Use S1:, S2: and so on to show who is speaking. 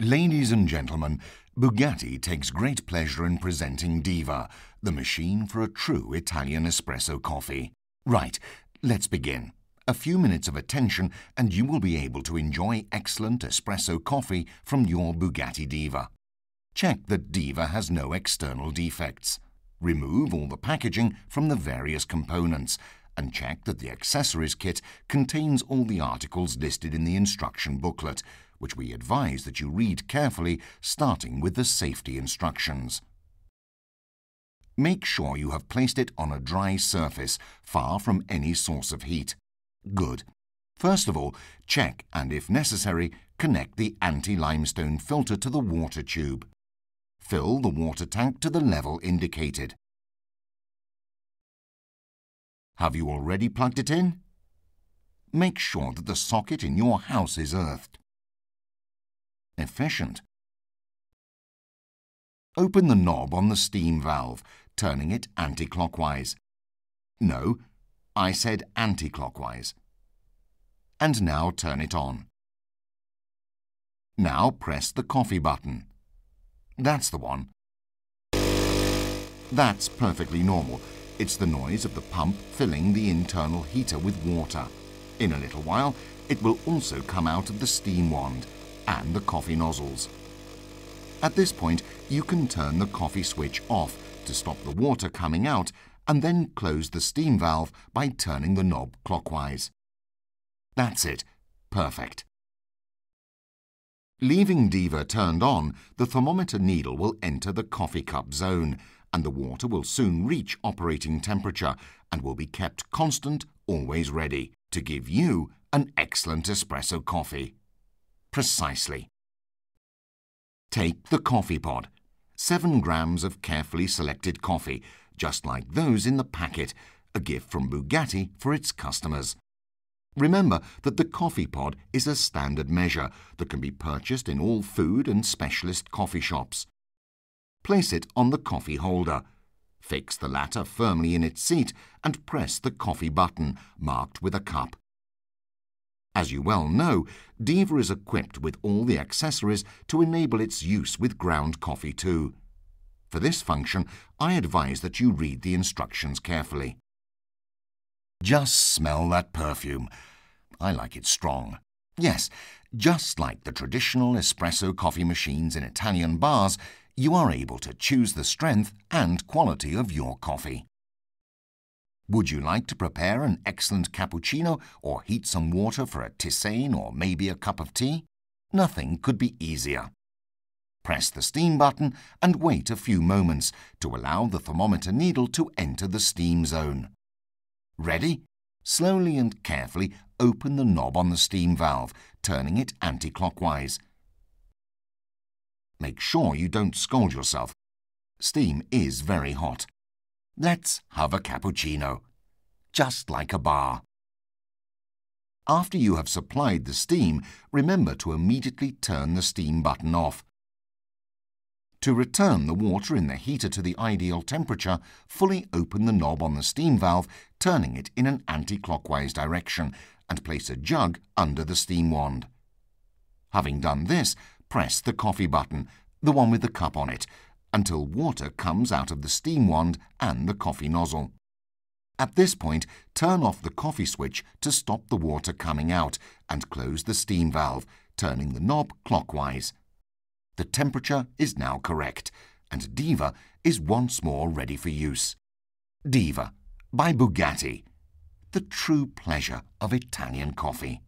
S1: Ladies and gentlemen, Bugatti takes great pleasure in presenting Diva, the machine for a true Italian espresso coffee. Right, let's begin. A few minutes of attention and you will be able to enjoy excellent espresso coffee from your Bugatti Diva. Check that Diva has no external defects. Remove all the packaging from the various components and check that the accessories kit contains all the articles listed in the instruction booklet, which we advise that you read carefully, starting with the safety instructions. Make sure you have placed it on a dry surface, far from any source of heat. Good. First of all, check and, if necessary, connect the anti-limestone filter to the water tube. Fill the water tank to the level indicated. Have you already plugged it in? Make sure that the socket in your house is earthed. Efficient. Open the knob on the steam valve, turning it anti-clockwise. No, I said anti-clockwise. And now turn it on. Now press the coffee button. That's the one. That's perfectly normal. It's the noise of the pump filling the internal heater with water. In a little while, it will also come out of the steam wand and the coffee nozzles. At this point, you can turn the coffee switch off to stop the water coming out and then close the steam valve by turning the knob clockwise. That's it. Perfect. Leaving Diva turned on, the thermometer needle will enter the coffee cup zone and the water will soon reach operating temperature and will be kept constant, always ready, to give you an excellent espresso coffee. Precisely. Take the coffee pod. Seven grams of carefully selected coffee, just like those in the packet, a gift from Bugatti for its customers. Remember that the coffee pod is a standard measure that can be purchased in all food and specialist coffee shops. Place it on the coffee holder. Fix the latter firmly in its seat and press the coffee button, marked with a cup. As you well know, Diva is equipped with all the accessories to enable its use with ground coffee too. For this function, I advise that you read the instructions carefully. Just smell that perfume. I like it strong. Yes, just like the traditional espresso coffee machines in Italian bars, you are able to choose the strength and quality of your coffee. Would you like to prepare an excellent cappuccino or heat some water for a tisane or maybe a cup of tea? Nothing could be easier. Press the steam button and wait a few moments to allow the thermometer needle to enter the steam zone. Ready? Slowly and carefully open the knob on the steam valve, turning it anti-clockwise. Make sure you don't scald yourself. Steam is very hot. Let's have a cappuccino. Just like a bar. After you have supplied the steam, remember to immediately turn the steam button off. To return the water in the heater to the ideal temperature, fully open the knob on the steam valve, turning it in an anti-clockwise direction, and place a jug under the steam wand. Having done this, press the coffee button, the one with the cup on it, until water comes out of the steam wand and the coffee nozzle. At this point, turn off the coffee switch to stop the water coming out and close the steam valve, turning the knob clockwise. The temperature is now correct, and Diva is once more ready for use. Diva by Bugatti, the true pleasure of Italian coffee.